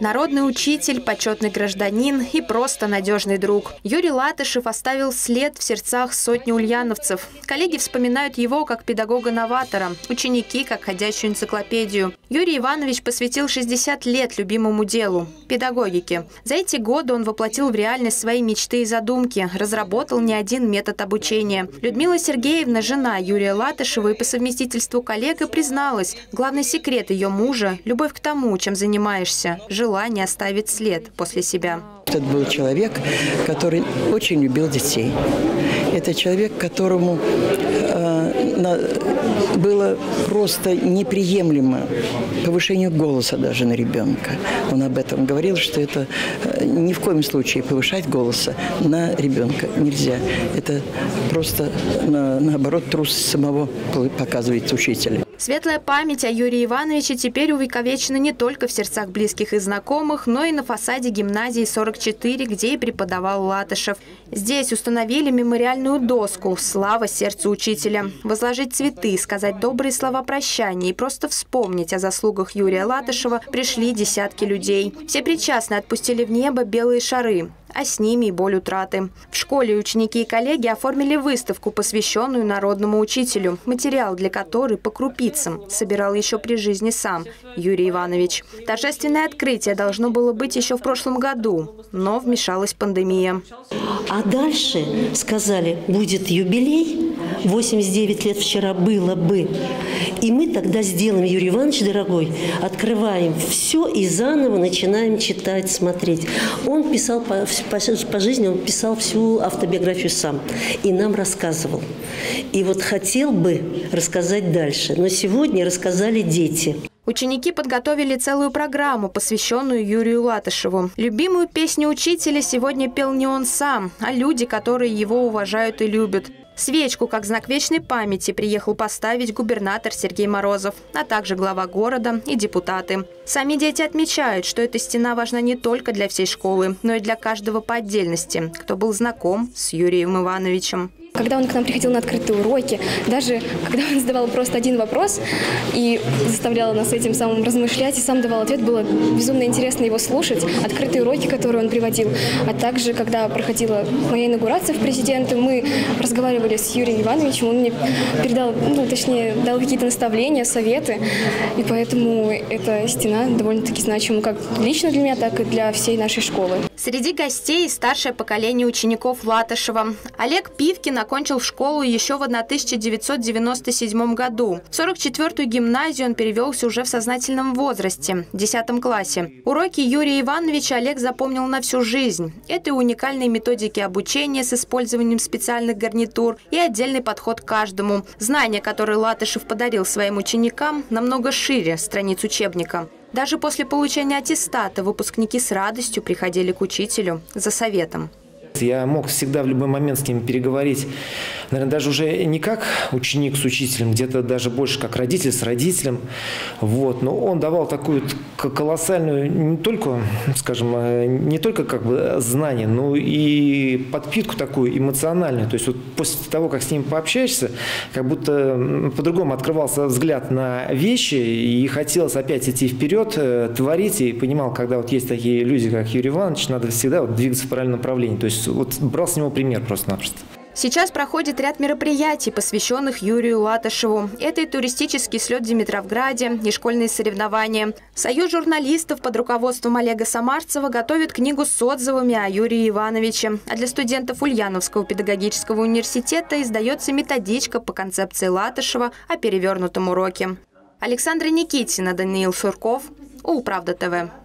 Народный учитель, почетный гражданин и просто надежный друг. Юрий Латышев оставил след в сердцах сотни ульяновцев. Коллеги вспоминают его как педагога-новатора, ученики как ходящую энциклопедию. Юрий Иванович посвятил 60 лет любимому делу – педагогике. За эти годы он воплотил в реальность свои мечты и задумки, разработал не один метод обучения. Людмила Сергеевна, жена Юрия Латышева и по совместительству коллега, призналась, главный секрет ее мужа – любовь к тому, чем занимаешься – желание оставить след после себя. Это был человек, который очень любил детей. Это человек, которому э, было просто неприемлемо повышение голоса даже на ребенка. Он об этом говорил, что это э, ни в коем случае повышать голоса на ребенка нельзя. Это просто, на, наоборот, трус самого показывает учителя. Светлая память о Юрии Ивановиче теперь увековечена не только в сердцах близких и знакомых, но и на фасаде гимназии 44, где и преподавал Латышев. Здесь установили мемориальную доску «Слава сердцу учителя». Возложить цветы, сказать добрые слова прощания и просто вспомнить о заслугах Юрия Латышева пришли десятки людей. Все причастные отпустили в небо белые шары а с ними и боль утраты. В школе ученики и коллеги оформили выставку, посвященную народному учителю, материал для которой по крупицам собирал еще при жизни сам Юрий Иванович. Торжественное открытие должно было быть еще в прошлом году, но вмешалась пандемия. А дальше сказали, будет юбилей, 89 лет вчера было бы. И мы тогда сделаем, Юрий Иванович, дорогой, открываем все и заново начинаем читать, смотреть. Он писал по, по, жизни, он писал всю автобиографию сам и нам рассказывал. И вот хотел бы рассказать дальше, но сегодня рассказали дети. Ученики подготовили целую программу, посвященную Юрию Латышеву. Любимую песню учителя сегодня пел не он сам, а люди, которые его уважают и любят. Свечку, как знак вечной памяти, приехал поставить губернатор Сергей Морозов, а также глава города и депутаты. Сами дети отмечают, что эта стена важна не только для всей школы, но и для каждого по отдельности, кто был знаком с Юрием Ивановичем. Когда он к нам приходил на открытые уроки, даже когда он задавал просто один вопрос и заставлял нас этим самым размышлять и сам давал ответ, было безумно интересно его слушать, открытые уроки, которые он приводил. А также, когда проходила моя инаугурация в президенты, мы разговаривали с Юрием Ивановичем, он мне передал, ну, точнее, дал какие-то наставления, советы, и поэтому эта стена довольно-таки значима как лично для меня, так и для всей нашей школы. Среди гостей старшее поколение учеников Латышева. Олег Пивкин окончил школу еще в 1997 году. В 44-ю гимназию он перевелся уже в сознательном возрасте, в 10 классе. Уроки Юрия Ивановича Олег запомнил на всю жизнь. Это уникальные методики обучения с использованием специальных гарнитур и отдельный подход к каждому. Знания, которые Латышев подарил своим ученикам, намного шире страниц учебника. Даже после получения аттестата выпускники с радостью приходили к учителю за советом. Я мог всегда в любой момент с ним переговорить, наверное, даже уже не как ученик с учителем, где-то даже больше как родитель с родителем. Вот. Но он давал такую колоссальную, не только, скажем, э, не только как бы знание, но и подпитку такую эмоциональную. То есть вот после того, как с ним пообщаешься, как будто по-другому открывался взгляд на вещи, и хотелось опять идти вперед, э, творить, и понимал, когда вот есть такие люди, как Юрий Иванович, надо всегда вот двигаться в правильном направлении. То есть вот брал с него пример просто-напросто. Сейчас проходит ряд мероприятий, посвященных Юрию Латышеву. Это и туристический слет в Димитровграде, и школьные соревнования. Союз журналистов под руководством Олега Самарцева готовит книгу с отзывами о Юрии Ивановиче. А для студентов Ульяновского педагогического университета издается методичка по концепции Латышева о перевернутом уроке. Александра Никитина, Даниил Шурков, Улправда ТВ.